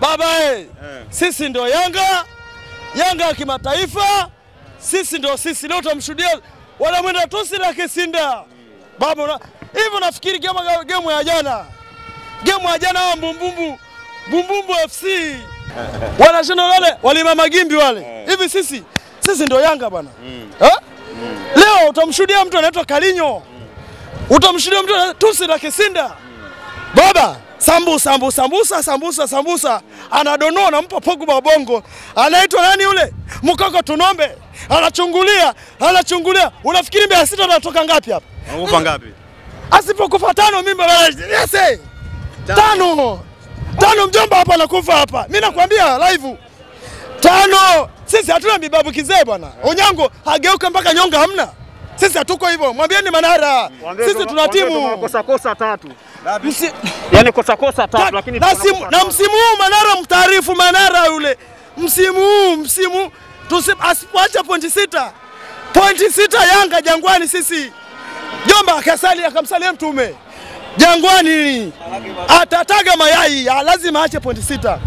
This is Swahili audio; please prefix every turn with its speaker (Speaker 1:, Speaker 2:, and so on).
Speaker 1: Baba eh, sisi ndio Yanga, Yanga ya kimataifa, sisi ndio sisi. Leo tutamshuhudia wanamwenda tusi na Kisinda. Baba Na hivi nafikiri game game ya jana, game ya jana hawa mbumbumbu Bumbumbu FC wanashinda wale walimama Gimbi wale. Hivi, sisi sisi ndio Yanga bwana. Eh? Leo utamshuhudia mtu anaitwa Kalinyo, utamshuhudia mtu tusi na Kisinda. Baba sambu sambusa sambusa sambusa sambusa anadonoa anampa Pogba bongo, anaitwa nani yule Mkoko Tunombe, anachungulia anachungulia. Unafikiri Mbeya City anatoka ngapi hapa?
Speaker 2: Anakufa ngapi?
Speaker 1: Asipokufa tano mimi baba yes, eh. tano tano, mjomba hapa anakufa hapa, mimi nakwambia live tano. Sisi hatuna mibabu kizee bwana, Onyango hageuka mpaka nyonga hamna. Sisi hatuko hivyo, mwambieni Manara, sisi tuna timu
Speaker 3: kosa kosa tatu.
Speaker 1: Msi-
Speaker 3: Yaani kosa kosa tatu lakini
Speaker 1: na, simu, na msimu huu Manara mtaarifu Manara yule. Msimu huu msimu tusi- asipoacha pointi sita. Pointi sita Yanga Jangwani sisi. Jomba akasali akamsalia Mtume. Jangwani atataga mayai, lazima aache pointi sita.